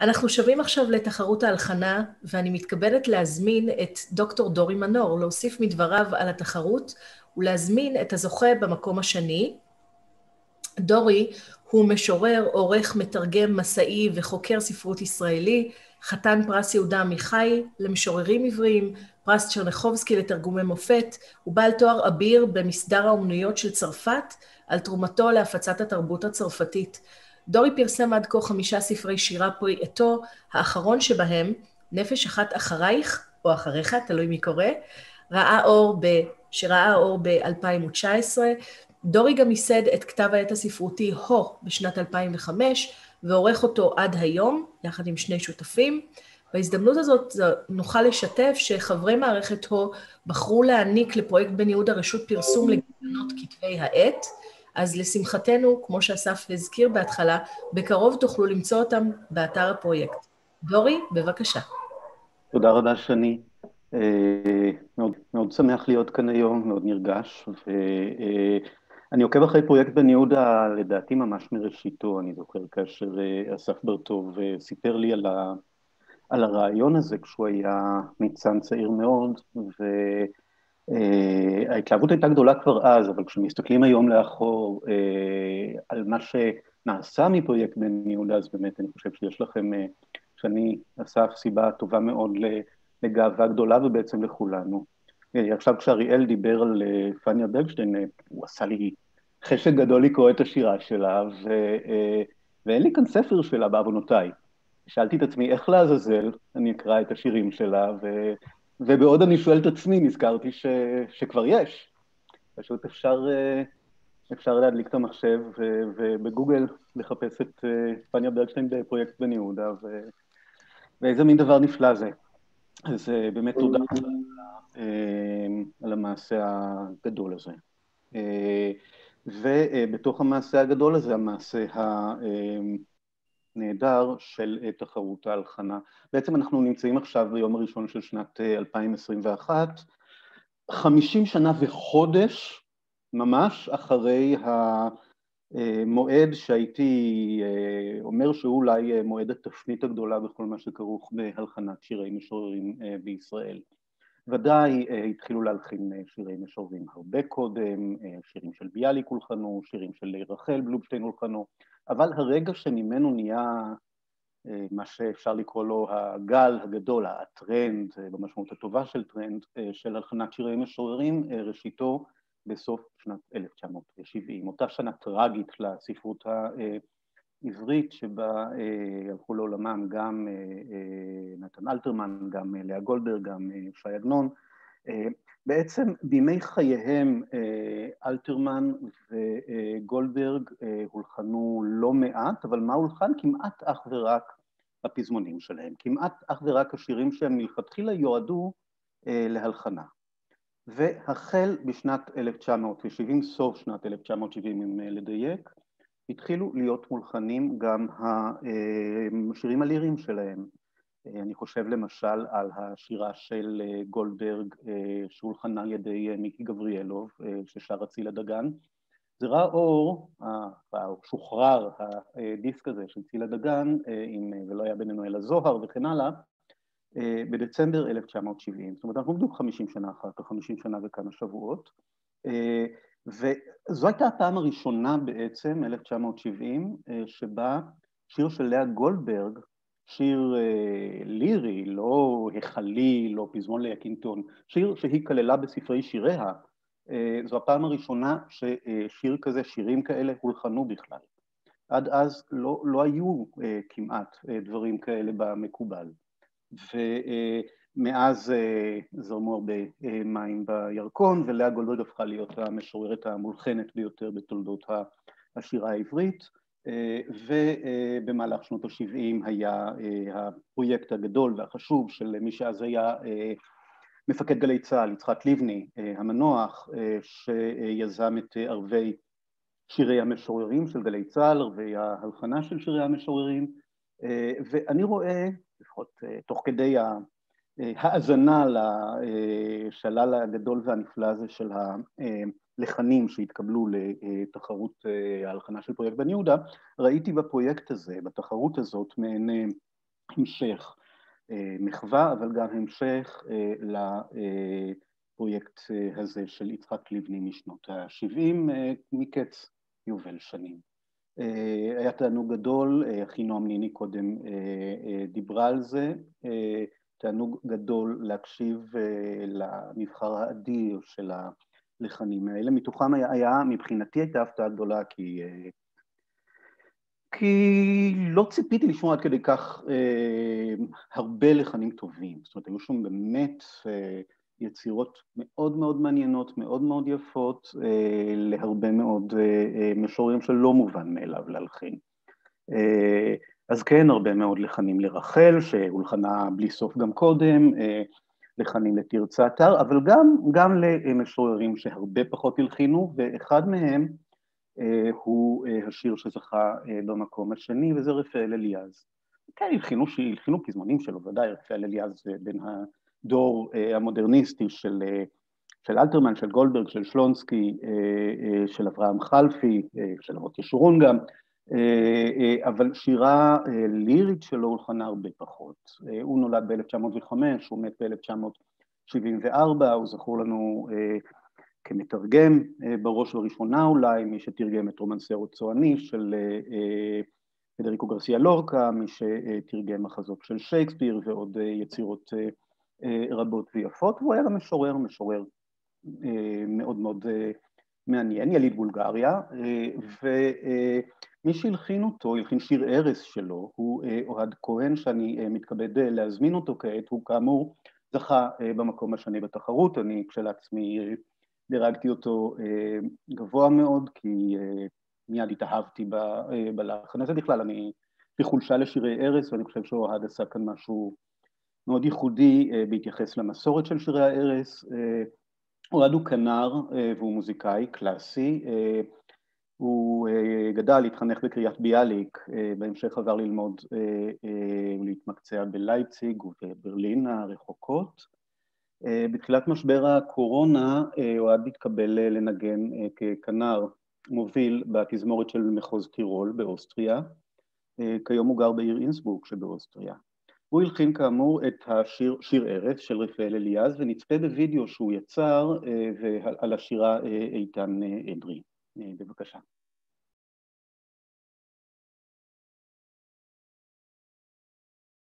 אנחנו שבים עכשיו לתחרות ההלחנה, ואני מתכבדת להזמין את דוקטור דורי מנור, להוסיף מדבריו על התחרות ולהזמין את הזוכה במקום השני. דורי הוא משורר, עורך, מתרגם, מסאי וחוקר ספרות ישראלי, חתן פרס יהודה עמיחי למשוררים עבריים, פרס צ'רניחובסקי לתרגומי מופת, ובעל תואר אביר במסדר האומנויות של צרפת על תרומתו להפצת התרבות הצרפתית. דורי פרסם עד כה חמישה ספרי שירה פרי עטו, האחרון שבהם, נפש אחת אחרייך, או אחריך, תלוי מי קורא, ראה אור ב... שראה אור ב-2019. דורי גם ייסד את כתב העת הספרותי הו בשנת 2005, ועורך אותו עד היום, יחד עם שני שותפים. בהזדמנות הזאת נוכל לשתף שחברי מערכת הו בחרו להעניק לפרויקט בן יהודה רשות פרסום לגנות כתבי העת. אז לשמחתנו, כמו שאסף הזכיר בהתחלה, בקרוב תוכלו למצוא אותם באתר הפרויקט. דורי, בבקשה. תודה רבה, שני. אה, מאוד, מאוד שמח להיות כאן היום, מאוד נרגש, ואני עוקב אחרי פרויקט בן יהודה, לדעתי ממש מראשיתו, אני זוכר כאשר אה, אסף ברטוב אה, סיפר לי על, ה, על הרעיון הזה כשהוא היה ניצן צעיר מאוד, ו... Uh, ההתלהבות הייתה גדולה כבר אז, אבל כשמסתכלים היום לאחור uh, על מה שנעשה מפרויקט בן יהודה, אז באמת אני חושב שיש לכם, uh, שאני, אסף, סיבה טובה מאוד לגאווה גדולה ובעצם לכולנו. עכשיו כשאריאל דיבר על פניה ברגשטיין, הוא עשה לי חשק גדול לקרוא את השירה שלה, ו, ואין לי כאן ספר שלה בעוונותיי. שאלתי את עצמי, איך לעזאזל אני אקרא את השירים שלה, ו... ובעוד אני שואל את עצמי, נזכרתי ש, שכבר יש. פשוט אפשר, אה, אפשר להדליק את המחשב ובגוגל לחפש את אה, פניה ברגשטיין בפרויקט בן יהודה, ו, ואיזה מין דבר נפלא זה. אז אה, באמת תודה על המעשה הגדול הזה. ובתוך המעשה הגדול הזה, המעשה ה... נהדר של אה, תחרות ההלחנה. בעצם אנחנו נמצאים עכשיו ביום הראשון של שנת 2021, אה, 50 שנה וחודש ממש אחרי המועד שהייתי אה, אומר שהוא אולי מועד התפנית הגדולה בכל מה שכרוך בהלחנת שירי משוררים בישראל. ודאי התחילו להלחין שירי משוררים הרבה קודם, שירים של ביאליק הולחנו, שירים של רחל בלובשטיין הולחנו, אבל הרגע שממנו נהיה אה, מה שאפשר לקרוא לו הגל הגדול, הטרנד, אה, במשמעות הטובה של טרנד, אה, של הלחנת שירי משוררים, ראשיתו בסוף שנת 1970. אותה שנה טראגית לספרות העברית, שבה הלכו לעולמם גם נתן אלתרמן, גם לאה גולדברג, גם שי עגנון, בעצם בימי חייהם אה, אלתרמן וגולדברג אה, הולחנו לא מעט, אבל מה הולחן? כמעט אך ורק הפזמונים שלהם, כמעט אך ורק השירים שהם מלכתחילה יועדו אה, להלחנה. והחל בשנת 1970, סוף שנת 1970 אם לדייק, התחילו להיות מולחנים גם השירים הליריים שלהם. אה, אני חושב למשל על השירה של אה, גולדברג אה, שהולחנה על ידי מיקי גבריאלוב ששר אצילה דגן. זה ראה אור, שוחרר הדיסק הזה של צילה דגן, עם, ולא היה בינינו אלא זוהר וכן הלאה, בדצמבר 1970. זאת אומרת, אנחנו בדיוק 50 שנה אחר כך, 50 שנה וכמה שבועות. וזו הייתה הפעם הראשונה בעצם, 1970, שבה שיר של לאה גולדברג שיר אה, לירי, לא היכלי, לא פזמון ליקינטון, שיר שהיא כללה בספרי שיריה, אה, זו הפעם הראשונה ששיר כזה, שירים כאלה הולחנו בכלל. עד אז לא, לא היו אה, כמעט דברים כאלה במקובל. ומאז זרמו הרבה מים בירקון, ולאה גולדברג הפכה להיות המשוררת המולחנת ביותר בתולדות השירה העברית. ובמהלך שנות ה-70 היה אה, הפרויקט הגדול והחשוב של מי שאז היה אה, מפקד גלי צה"ל, יצחק לבני אה, המנוח, שיזם את ערבי שירי המשוררים של גלי צה"ל, ערבי ההלחנה של שירי המשוררים, ואני רואה, לפחות תוך כדי ההאזנה לשלל הגדול והנפלא הזה של לחנים שהתקבלו לתחרות אה, ההלחנה של פרויקט בן יהודה, ראיתי בפרויקט הזה, בתחרות הזאת, מעין המשך מחווה, אבל גם המשך לפרויקט הזה של יצחק לבני משנות ה-70 מקץ יובל שנים. היה תענוג גדול, אחינועם ניני קודם דיברה על זה, תענוג גדול להקשיב למבחר האדיר של הלחנים האלה, מתוכם היה, היה מבחינתי הייתה הפתעה גדולה כי כי לא ציפיתי לשמוע עד כדי כך אה, הרבה לחנים טובים, זאת אומרת היו שם באמת אה, יצירות מאוד מאוד מעניינות, מאוד מאוד יפות, אה, להרבה מאוד אה, אה, משוררים שלא מובן מאליו להלחין. אה, אז כן, הרבה מאוד לחנים לרחל, שהולחנה בלי סוף גם קודם, אה, לחנים לתרצה אתר, אבל גם, גם למשוררים שהרבה פחות הלחינו, ואחד מהם אה, הוא אה, השיר שזכה במקום השני, וזה רפאל אליעז. כן, הלחינו, הלחינו פזמונים שלו, ודאי, רפאל אליעז בין הדור המודרניסטי של, של אלתרמן, של גולדברג, של שלונסקי, של אברהם חלפי, של אבות ישורון גם, אבל שירה לירית שלו הולחנה הרבה פחות. הוא נולד ב-1905, הוא מת ב-1974, הוא זכור לנו כמתרגם אה, בראש ובראשונה אולי, מי שתרגם את רומנסרו צועני של אה, אה, פדריקו גרסיה לורקה, מי שתרגם מחזות של שייקספיר ועוד יצירות רבות ויפות, והוא היה גם משורר, משורר מאוד מאוד מעניין, יליד בולגריה, ומי שהלחין אותו, הלחין שיר ערש שלו, הוא אוהד כהן, שאני מתכבד להזמין אותו כעת, הוא כאמור זכה במקום השני בתחרות, אני כשלעצמי דירגתי אותו אה, גבוה מאוד, כי אה, מיד התאהבתי אה, בלחן הזה. בכלל, אני, יש לי חולשה לשירי ערש, ואני חושב שאוהד עשה כאן משהו מאוד ייחודי בהתייחס למסורת של שירי הערש. אוהד הוא כנר והוא מוזיקאי קלאסי. הוא גדל, התחנך בקריית ביאליק, בהמשך עבר ללמוד ולהתמקצע בלייפציג ובברלין הרחוקות. אה, בתחילת משבר הקורונה אה, אוהד התקבל אה, לנגן ככנר מוביל בתזמורת של מחוז טירול באוסטריה, כיום הוא גר בעיר אינסבורג שבאוסטריה. הוא הלחין כאמור את השיר שיר ערש של רפאל אליעז ונצפה בווידאו שהוא יצר על השירה איתן אדרי. בבקשה.